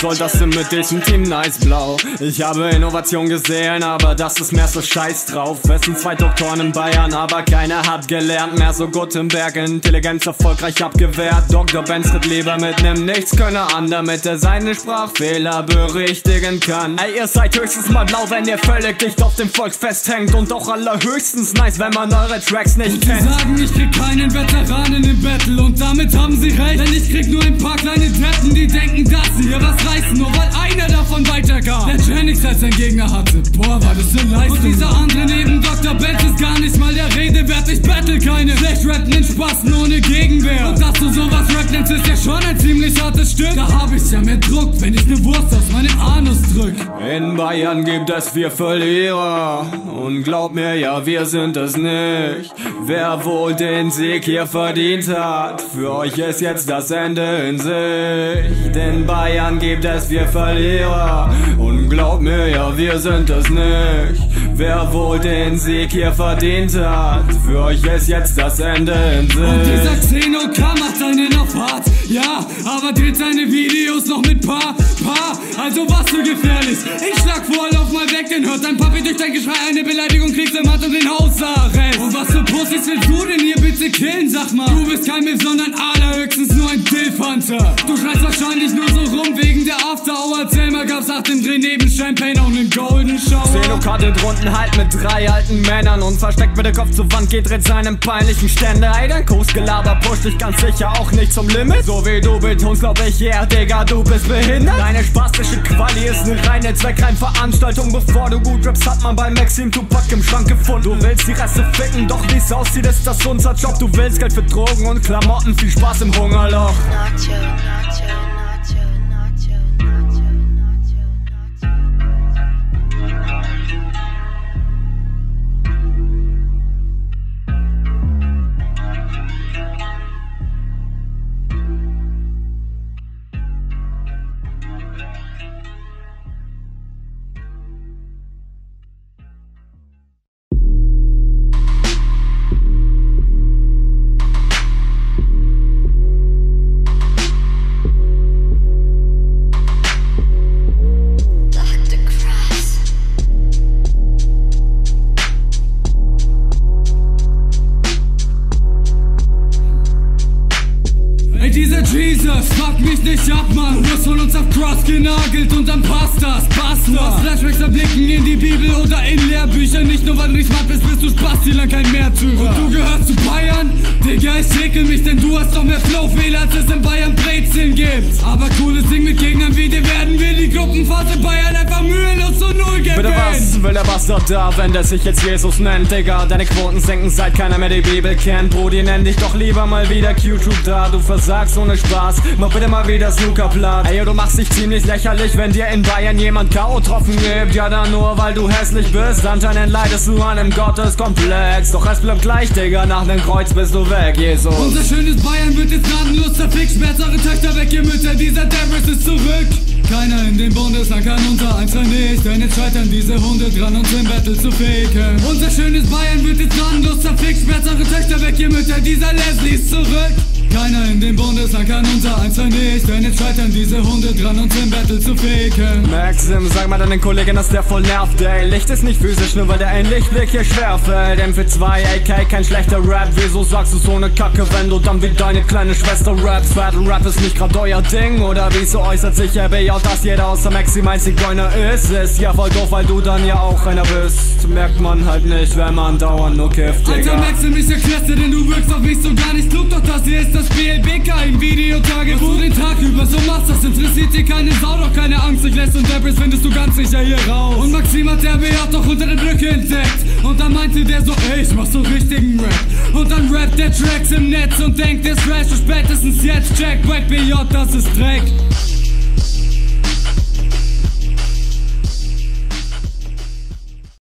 soll das denn mit diesem Team Nice Blau? Ich habe Innovation gesehen, aber das ist mehr so Scheiß drauf. Es sind zwei Doktoren in Bayern, aber keiner hat gelernt. Mehr so Gutenberg, Intelligenz erfolgreich abgewehrt. Dr. Benz tritt lieber mit nem Nichtskönner an, damit er seine Sprachfehler berichtigen kann. Ey, ihr seid höchstens mal blau, wenn ihr völlig dicht auf dem Volksfest hängt. Und auch allerhöchstens nice, wenn man eure Tracks nicht und kennt. Die sagen, ich krieg keinen Veteranen im Battle und damit haben sie recht. Denn ich krieg nur ein paar kleine Deppen, die denken, dass sie was reißen, nur weil einer davon weiterkam. Der Genix als sein Gegner hatte. Boah, war das eine Leistung. Und dieser andere neben Dr. Benz ist gar nicht mal der Rede wert. Ich battle keine schlecht rappenden Spasten ohne Gegenwehr. Und dass du sowas rap nennst, ist ja schon ein ziemlich hartes Stück. Da hab ich ja mehr Druck, wenn ich ne Wurst aus meinem Anus drück. In Bayern gibt es vier Verlierer und glaub mir, ja, wir sind es nicht. Wer wohl den Sieg hier verdient hat, für euch ist jetzt das Ende in Sicht. In Bayern gibt es vier Verlierer und glaub mir, ja, wir sind es nicht. Wer wohl den Sieg hier verdient hat, für euch ist jetzt das Ende in Und dieser. Xeno macht seinen hart, ja, aber dreht seine Videos noch mit Paar, Paar, also was für gefährlich. Ich schlag Vorlauf mal weg, den hört dein Papi durch dein Geschrei eine Beleidigung, kriegst im Hand und den Hausarrest. Und was für Pussys willst du denn hier bitte killen, sag mal? Du bist kein Milf, sondern allerhöchstens nur ein Dilfhunter. Du schreist wahrscheinlich nur so rum wegen der After Hour. Erzähl mal, gab's nach dem Dreh neben Champagne auch nen Golden Shower. Zeno kartet Runden halt mit drei alten Männern und versteckt mit der Kopf zur Wand, geht dreht seinem peinlichen Ständer. Ey, dein Kursgelaber pusht dich ganz sicher auch nicht zum Limit. So wie du betonst, glaub ich, ja, yeah, Digga, du bist behindert. Deine spastische Quali ist ne reine Zweckreimveranstaltung. Bevor du gut rappst, hat man bei Maxim Tupac im Schrank gefunden. Du willst die Reste ficken, doch wie's aussieht, ist das unser Job. Du willst Geld für Drogen und Klamotten, viel Spaß im Hungerloch. Nacho, Nacho, fuck mich nicht ab, Mann. Du wirst von uns auf Cross genagelt und dann passt das, passt das. Flashbacks erblicken in die Bibel oder in Lehrbücher. Nicht nur weil du nicht smart bist, bist du Spasti lang kein Märtyrer. Und du gehörst zu Bayern? Digga, ich ekel mich, denn du hast doch mehr Flowfehler, als es in Bayern Brezeln gibt. Aber cooles Ding mit Gegnern wie dir werden wir die Gruppenphase Bayern zu Null gewinnen. Bitte was will der Bastard da, wenn der sich jetzt Jesus nennt, Digga? Deine Quoten senken, seit keiner mehr die Bibel kennt. Brudi, nenn dich doch lieber mal wieder YouTube da. Du versagst ohne Spaß, mach bitte mal wieder Snooker platt. Ey, du machst dich ziemlich lächerlich, wenn dir in Bayern jemand K.O.-Tropfen gibt. Ja, dann nur, weil du hässlich bist. Anscheinend leidest du an einem Gotteskomplex. Doch es bleibt gleich, Digga, nach nem Kreuz bist du weg, Jesus. Unser schönes Bayern wird jetzt gnadenlos zerfickt. Schmerz eure Töchter weg, ihr Mütter, dieser Debris ist zurück. Keiner in dem Bundesland kann unser sein nicht, denn jetzt scheitern diese Hunde dran, uns im Battle zu faken. Unser schönes Bayern wird jetzt gnadenlos zerfickt. Schmerz eure Töchter weg, ihr Mütter, dieser Leslie ist zurück. Keiner in dem Bundesland kann unser eins nicht, denn jetzt scheitern diese Hunde dran, uns im Battle zu faken. Maxim, sag mal deinen Kollegen, dass der voll nervt, ey. Licht ist nicht physisch, nur weil der ein Lichtblick hier schwerfällt. MP2, AK, kein schlechter Rap. Wieso sagst du so ne Kacke, wenn du dann wie deine kleine Schwester rappst? Battle Rap ist nicht grad euer Ding, oder wieso äußert sich RBJ, dass jeder außer Maxim ein Zigeuner ist? Ist ja voll doof, weil du dann ja auch einer bist. Merkt man halt nicht, wenn man dauernd nur kifft, Alter Digga. Maxim, ich erklär's dir, denn du wirkst auf mich so gar nicht klug, doch das hier ist das BLBK im Videotage, wo du den Tag über so machst, das interessiert dir keine Sau, doch keine Angst, ich lässt und Debris findest du ganz sicher hier raus. Und Maxim hat der BJ doch unter der Brücke entdeckt, und dann meinte der so, ey, ich mach so richtigen Rap. Und dann rappt der Tracks im Netz und denkt, der Trash und spätestens jetzt check, Wack BJ, das ist Dreck.